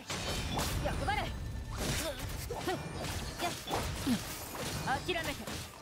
い。欲張れ諦めて。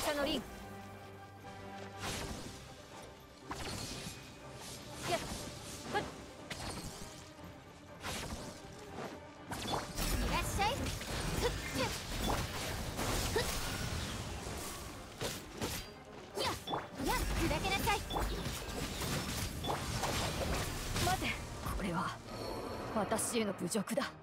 このは私への侮辱だ。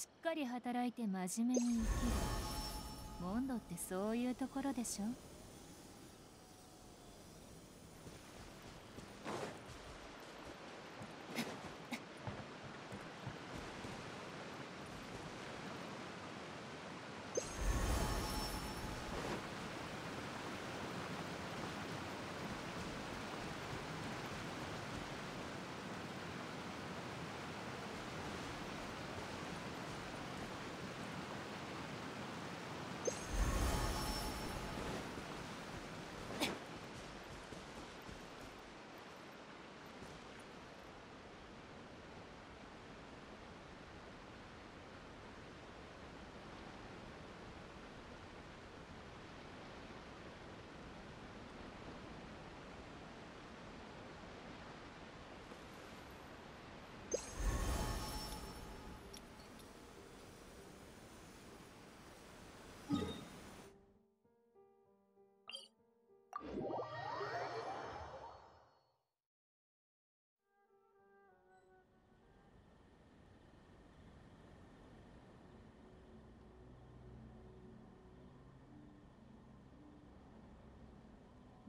しっかり働いて真面目に生きる。モンドってそういうところでしょ？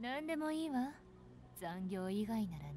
何でもいいわ。残業以外なら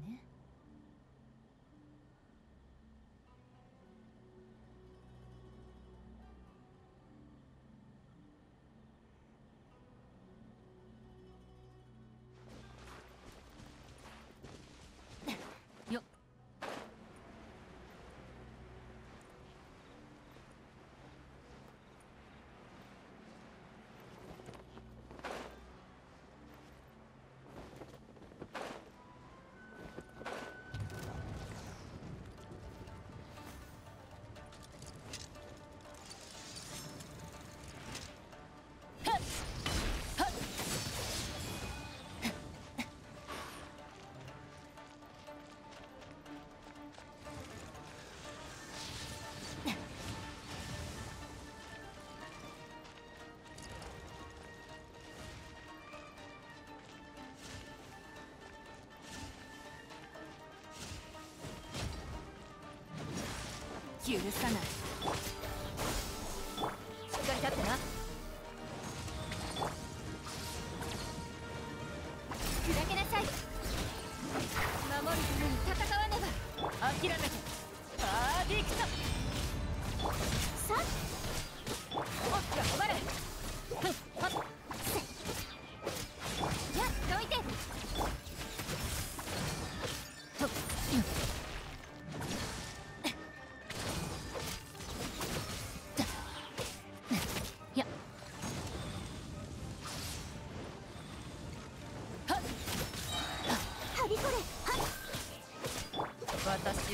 you, Nisana.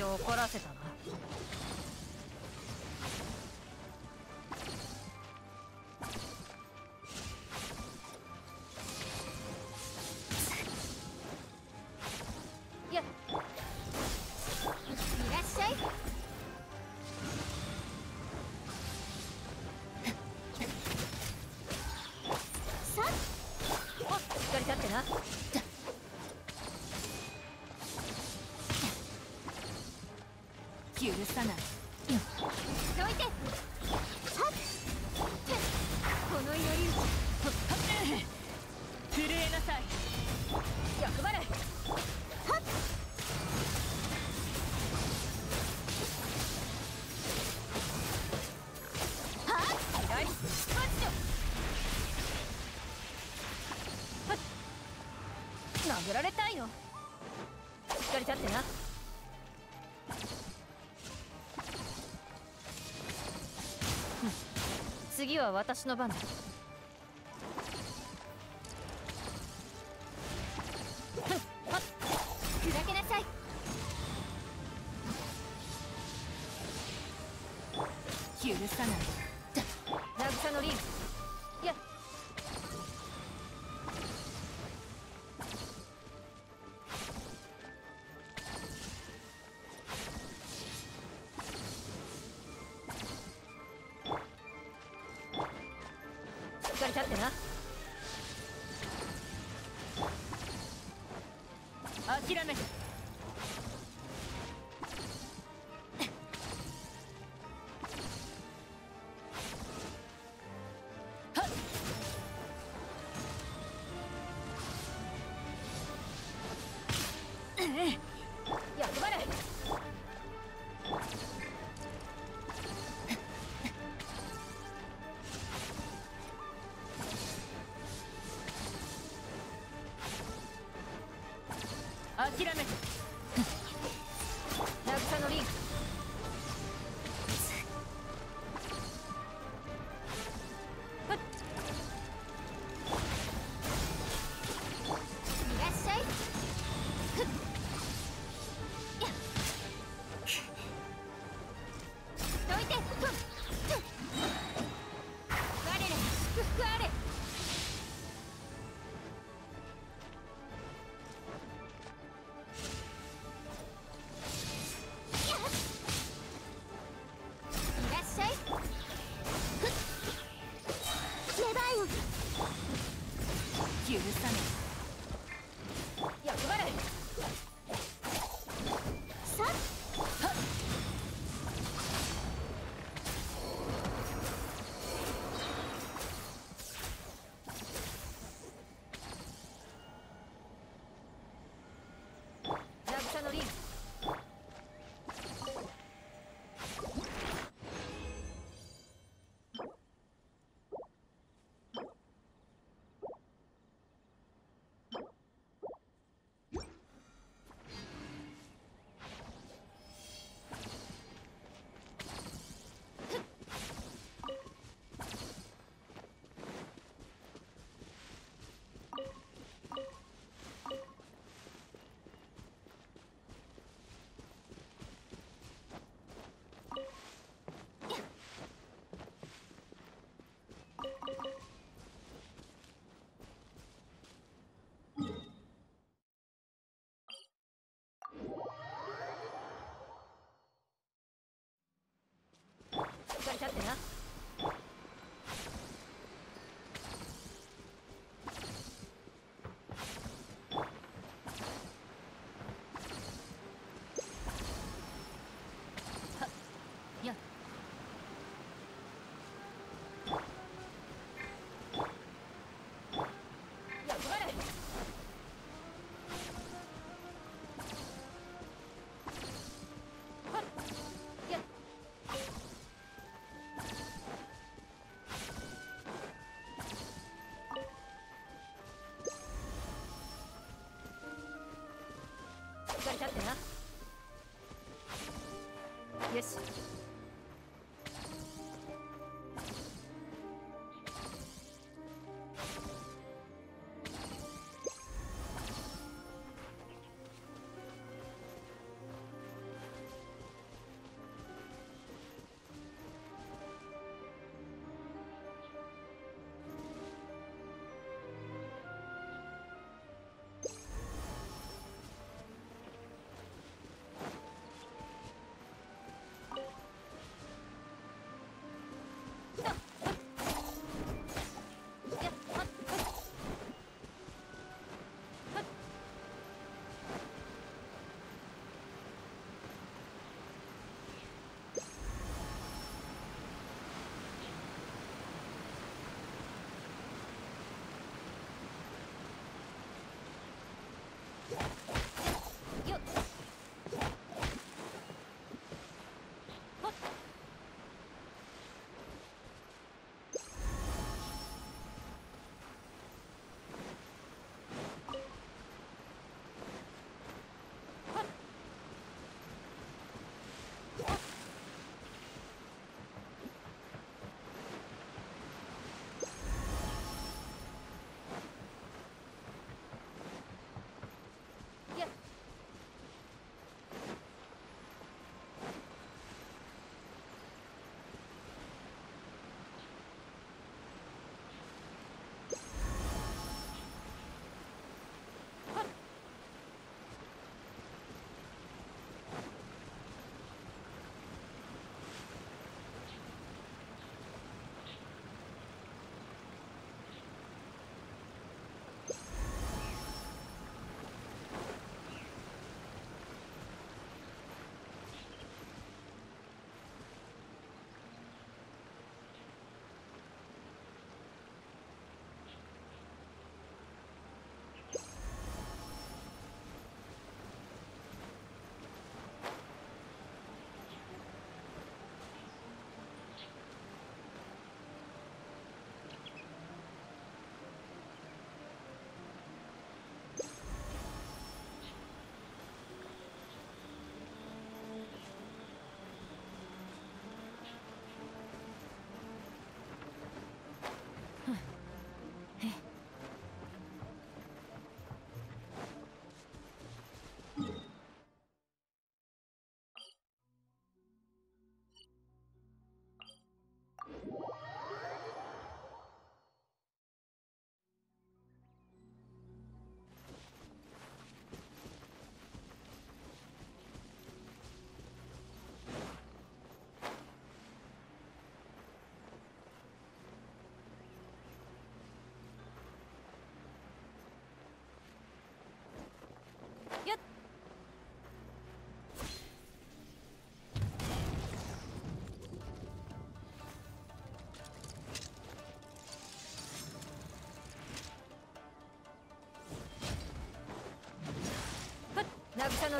を怒らせたなゃってな。次は私の番だ。許さない。gírame. 使いちゃ。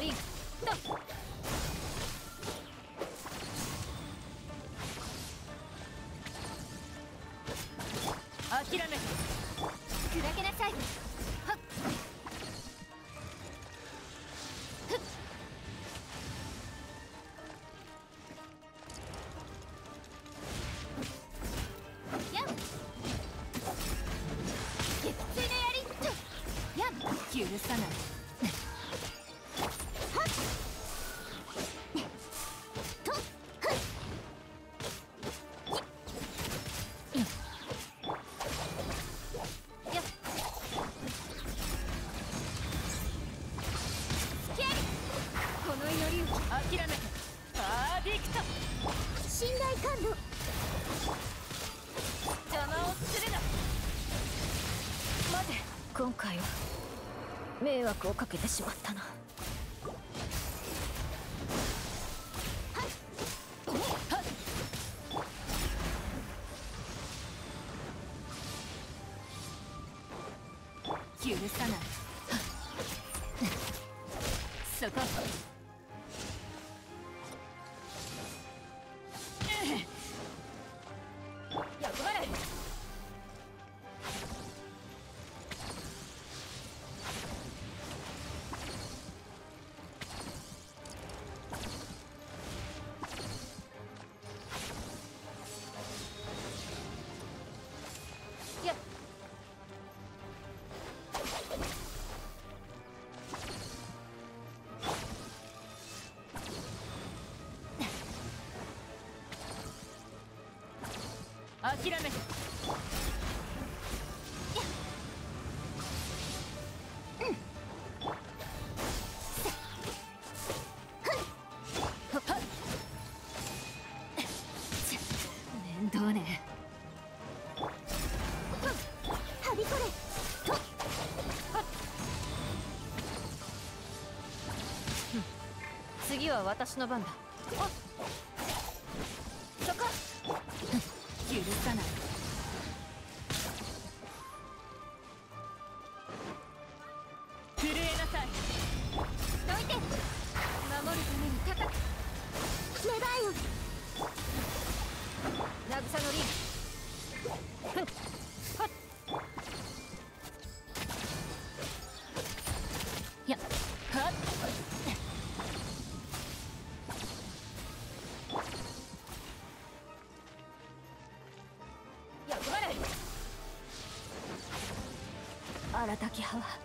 リンめ砕けなさい。っ。許さない。迷惑をかけてしまったな。許さないそこ は私の番だあそ許さない Makihala.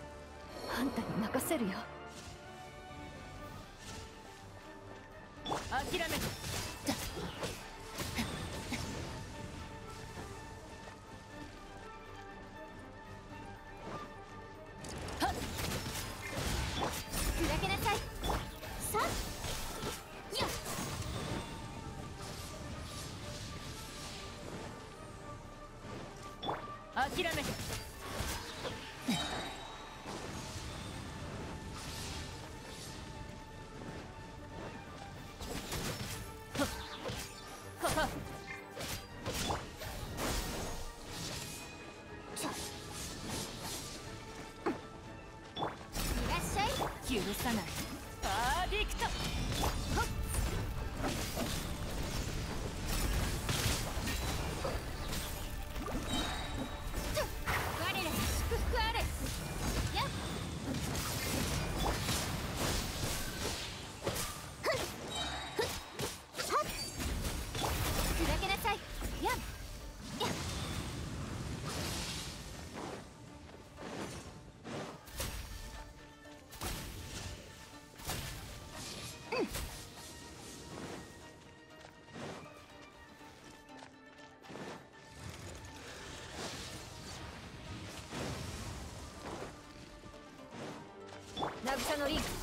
Panorica.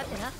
ちゃってな。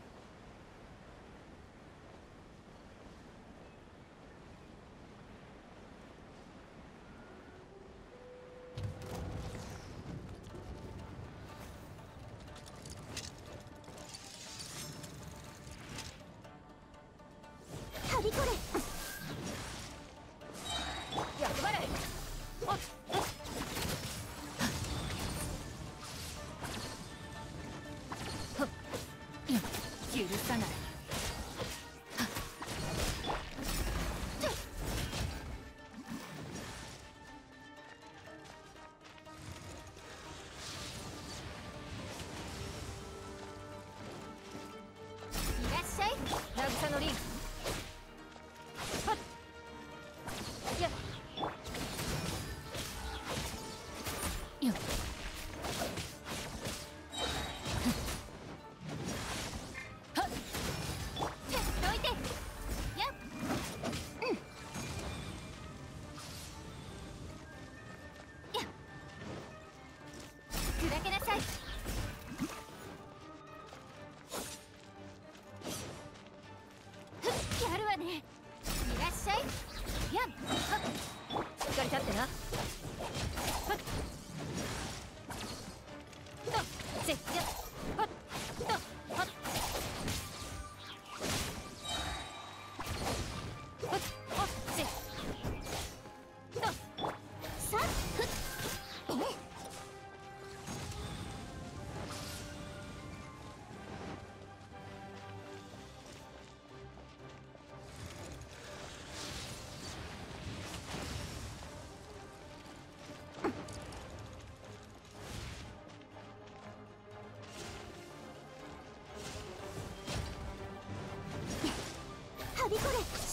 許さない。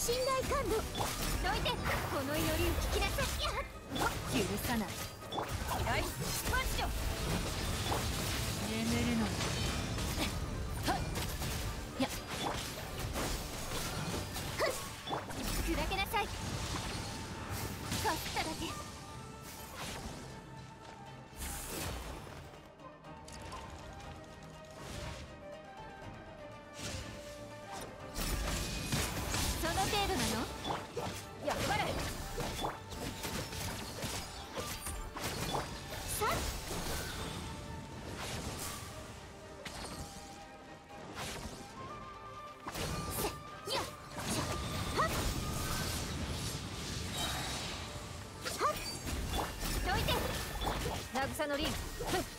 信頼感度。どいてこの祈りを聞きなさい。許さない。り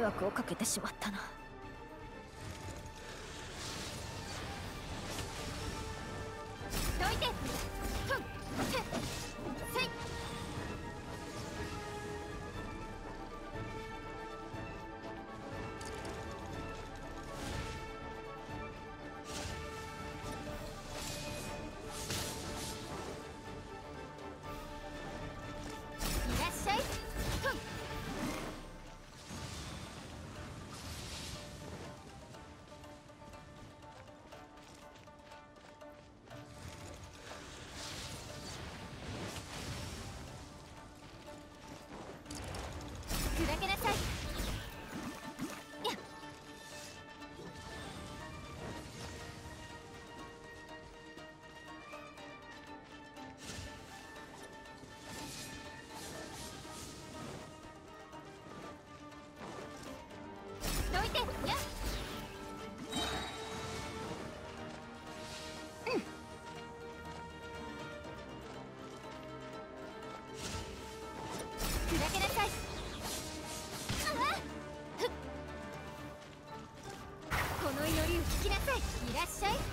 惑をかけてしまったな。いらっしゃい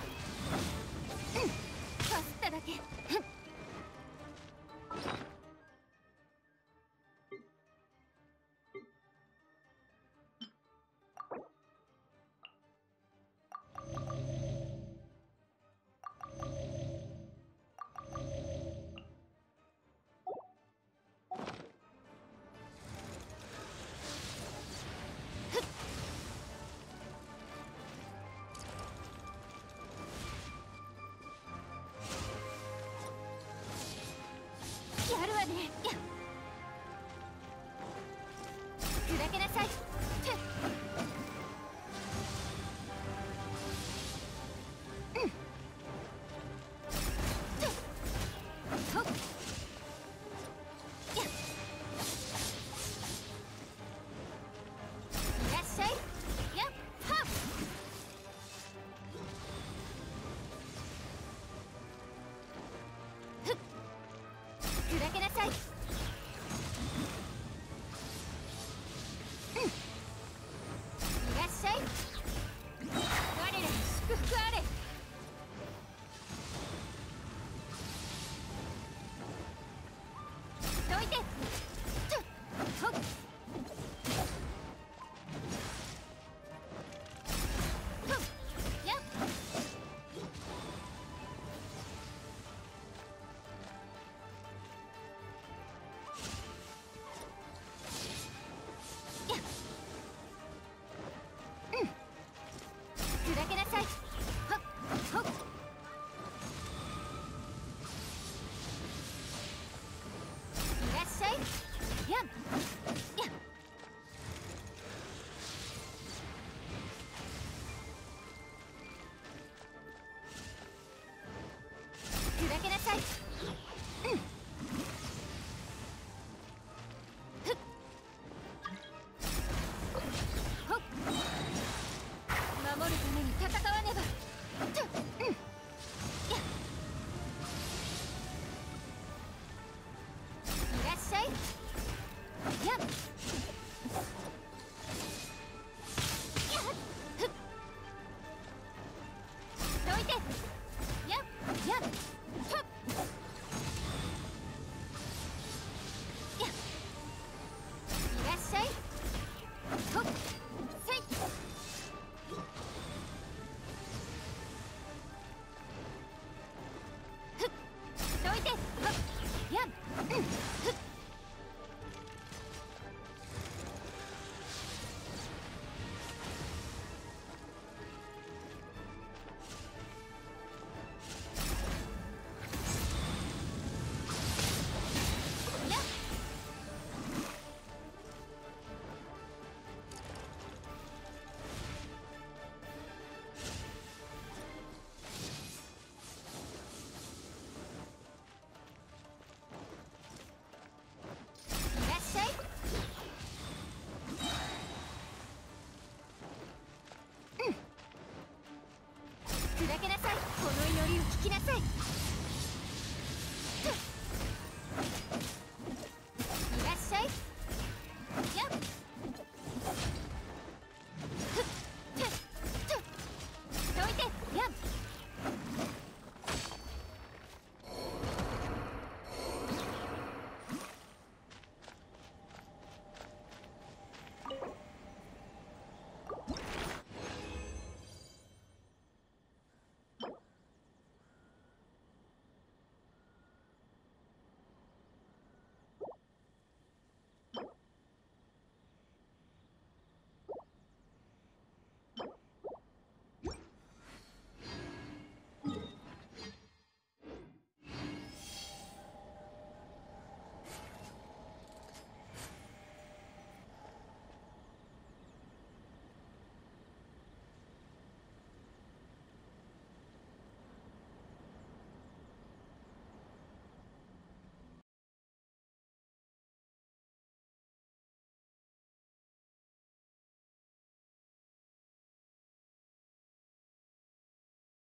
この祈りを聞きなさい。